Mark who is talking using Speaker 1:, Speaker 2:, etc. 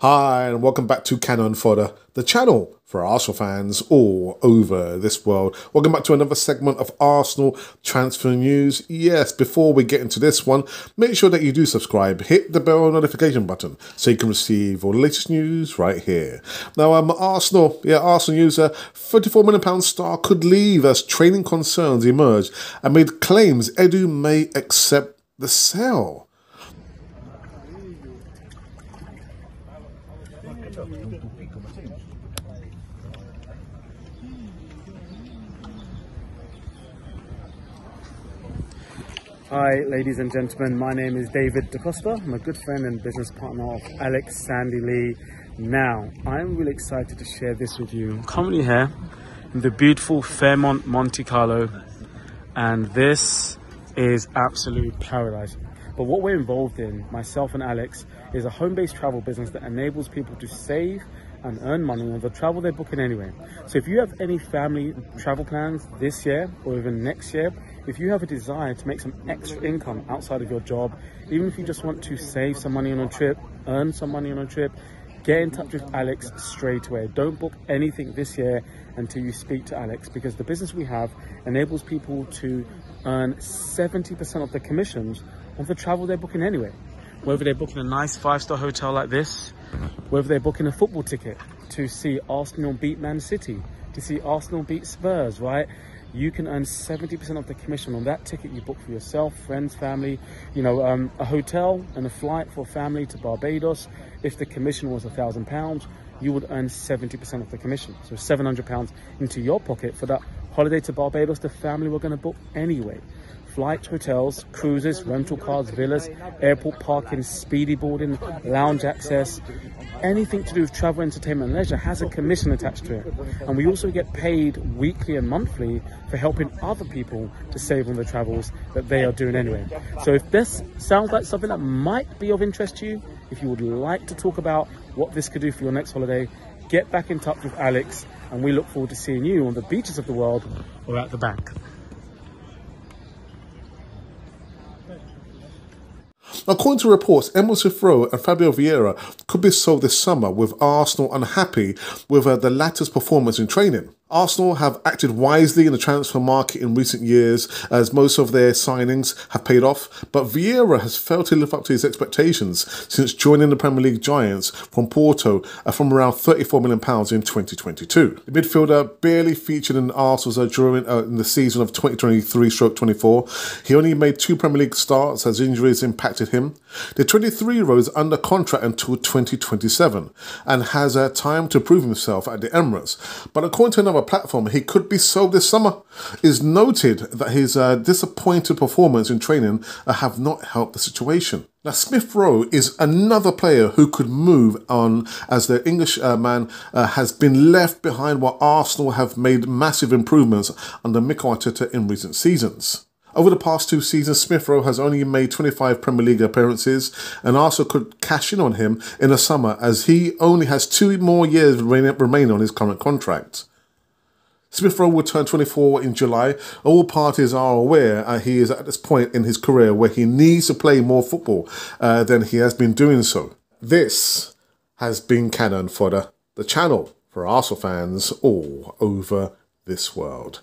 Speaker 1: Hi, and welcome back to Cannon Fodder, the channel for Arsenal fans all over this world. Welcome back to another segment of Arsenal transfer news. Yes, before we get into this one, make sure that you do subscribe, hit the bell notification button so you can receive all the latest news right here. Now, um, Arsenal, yeah, Arsenal user, 34 million pound star could leave as training concerns emerge amid claims Edu may accept the sale.
Speaker 2: Hi, ladies and gentlemen. My name is David DaCosta. I'm a good friend and business partner of Alex Sandy Lee. Now, I'm really excited to share this with you. I'm currently here in the beautiful Fairmont Monte Carlo, and this is absolute paradise. But what we're involved in, myself and Alex, is a home-based travel business that enables people to save and earn money on the travel they're booking anyway. So if you have any family travel plans this year or even next year, if you have a desire to make some extra income outside of your job, even if you just want to save some money on a trip, earn some money on a trip, get in touch with Alex straight away. Don't book anything this year until you speak to Alex because the business we have enables people to earn 70% of the commissions on the travel they're booking anyway. Whether they're booking a nice five-star hotel like this, whether they're booking a football ticket to see Arsenal beat Man City, to see Arsenal beat Spurs, right? You can earn 70% of the commission on that ticket you book for yourself, friends, family, you know, um, a hotel and a flight for family to Barbados. If the commission was a thousand pounds, you would earn 70% of the commission. So 700 pounds into your pocket for that holiday to Barbados the family were going to book anyway flights, hotels, cruises, rental cars, villas, airport parking, speedy boarding, lounge access, anything to do with travel, entertainment, and leisure has a commission attached to it. And we also get paid weekly and monthly for helping other people to save on the travels that they are doing anyway. So if this sounds like something that might be of interest to you, if you would like to talk about what this could do for your next holiday, get back in touch with Alex and we look forward to seeing you on the beaches of the world or at the bank.
Speaker 1: According to reports, Emile Smith Rowe and Fabio Vieira could be sold this summer, with Arsenal unhappy with uh, the latter's performance in training. Arsenal have acted wisely in the transfer market in recent years as most of their signings have paid off, but Vieira has failed to live up to his expectations since joining the Premier League Giants from Porto uh, from around £34 million in 2022. The midfielder barely featured in Arsenal's uh, during uh, in the season of 2023-24. He only made two Premier League starts as injuries impacted him. The 23-year-old is under contract until 2027 and has uh, time to prove himself at the Emirates. But according to another platform, he could be sold this summer. Is noted that his uh, disappointed performance in training uh, have not helped the situation. Now, Smith Rowe is another player who could move on as the English uh, man uh, has been left behind while Arsenal have made massive improvements under Mikel Arteta in recent seasons. Over the past two seasons, Smith Rowe has only made 25 Premier League appearances and Arsenal could cash in on him in the summer as he only has two more years remaining on his current contract. Smith Rowe will turn 24 in July. All parties are aware uh, he is at this point in his career where he needs to play more football uh, than he has been doing so. This has been Cannon Fodder, the channel for Arsenal fans all over this world.